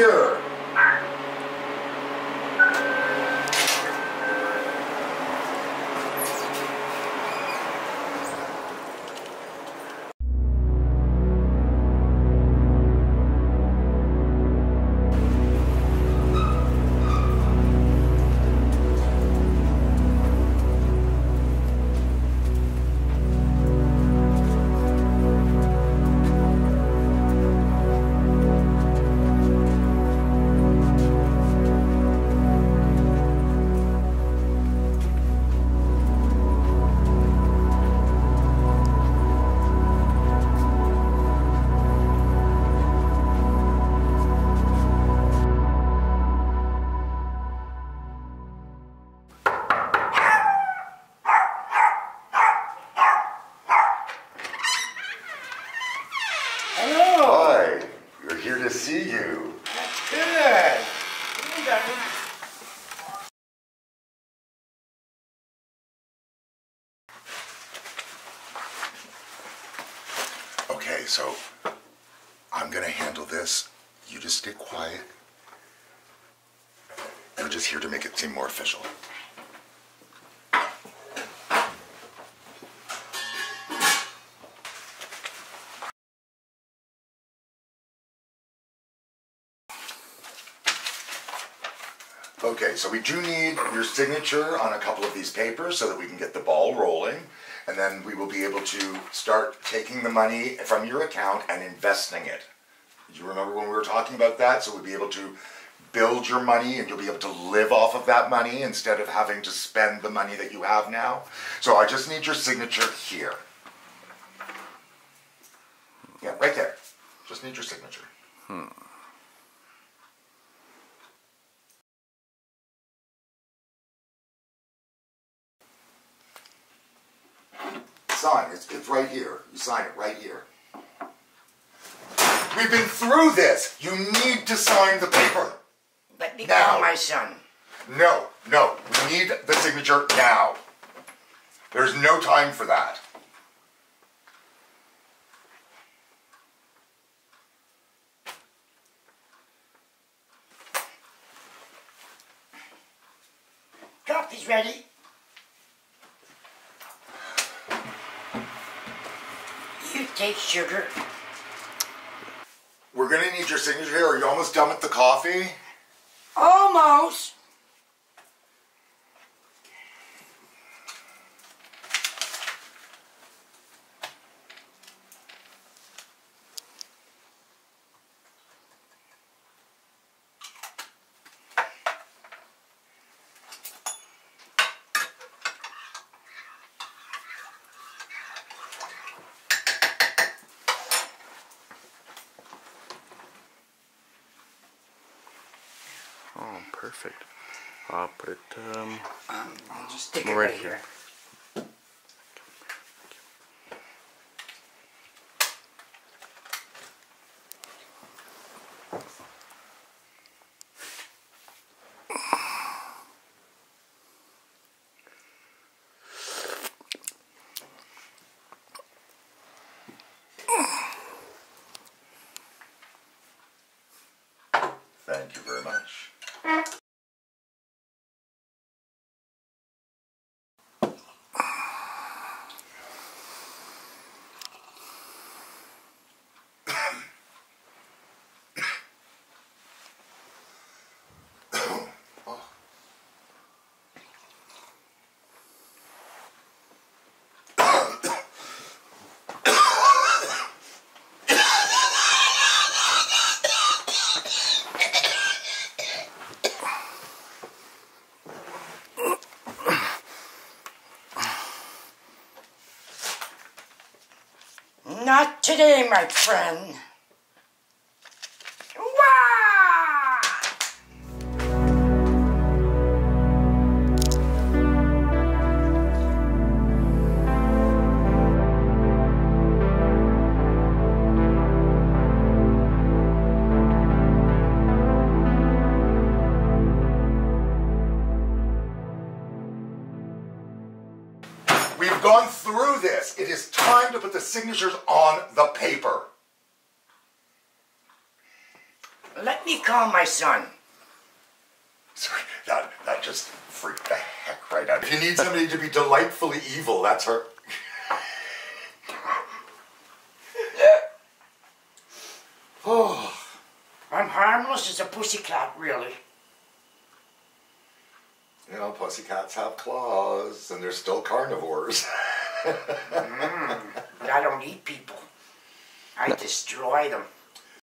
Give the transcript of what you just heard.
here. See you. That's good. Okay, so I'm gonna handle this. You just stay quiet. We're just here to make it seem more official. Okay, so we do need your signature on a couple of these papers so that we can get the ball rolling. And then we will be able to start taking the money from your account and investing it. You remember when we were talking about that? So we'll be able to build your money and you'll be able to live off of that money instead of having to spend the money that you have now. So I just need your signature here. Yeah, right there. Just need your signature. Hmm. Sign. It's, it's right here. You sign it right here. We've been through this. You need to sign the paper. Let me Now. call my son. No, no. We need the signature now. There's no time for that. Coffee's ready. You take sugar. We're gonna need your signature here. Are you almost done with the coffee? Almost. Perfect. I'll put it um, Um, I'll just stick it Right right here. Thank you very much. Not today, my friend. We've gone through this. It is time to put the signatures on the paper. Let me call my son. Sorry, that that just freaked the heck right out. If you need somebody to be delightfully evil, that's her. oh, I'm harmless as a pussycat, really. You know, pussycats have claws, and they're still carnivores. But I don't eat people. I destroy them.